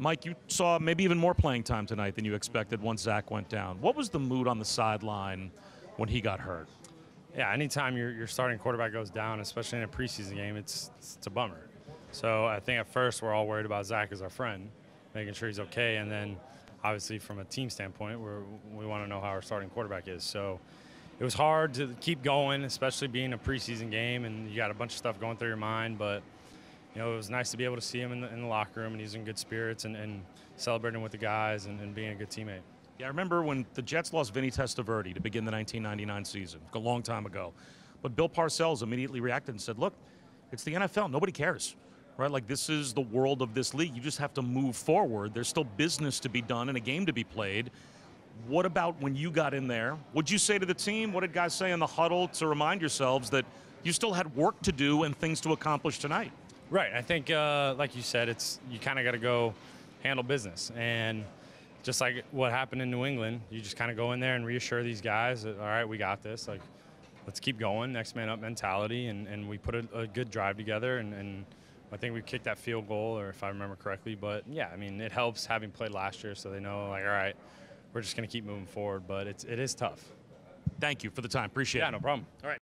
Mike, you saw maybe even more playing time tonight than you expected once Zach went down. What was the mood on the sideline when he got hurt? Yeah, anytime your, your starting quarterback goes down, especially in a preseason game, it's, it's a bummer. So I think at first we're all worried about Zach as our friend, making sure he's okay, and then obviously from a team standpoint, we're, we want to know how our starting quarterback is. So it was hard to keep going, especially being a preseason game, and you got a bunch of stuff going through your mind. But you know, it was nice to be able to see him in the, in the locker room, and he's in good spirits and, and celebrating with the guys and, and, being a good teammate. Yeah, I remember when the Jets lost Vinny Testaverde to begin the 1999 season, a long time ago. But Bill Parcells immediately reacted and said, "Look, it's the NFL. Nobody cares." Right? Like this is the world of this league. You just have to move forward. There's still business to be done and a game to be played. What about when you got in there? What'd you say to the team? What did guys say in the huddle to remind yourselves that you still had work to do and things to accomplish tonight? Right. I think, uh, like you said, it's you kind of got to go handle business, and just like what happened in New England, you just kind of go in there and reassure these guys that all right, we got this. Like, let's keep going, next man up mentality, and, and we put a, a good drive together, and, and I think we kicked that field goal, or if I remember correctly. But yeah, I mean, it helps having played last year, so they know like, all right, we're just going to keep moving forward. But it's it is tough. Thank you for the time. Appreciate yeah, it. Yeah, no problem. All right.